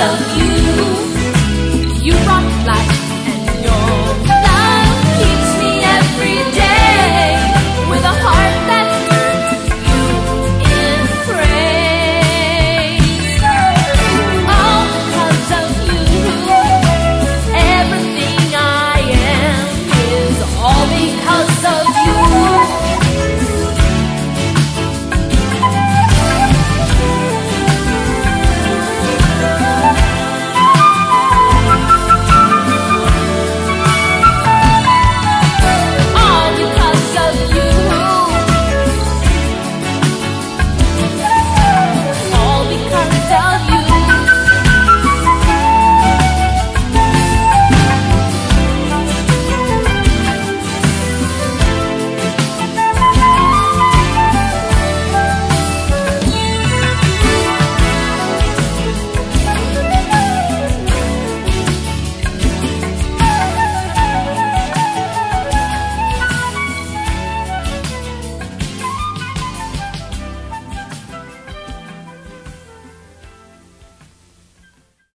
Love of you.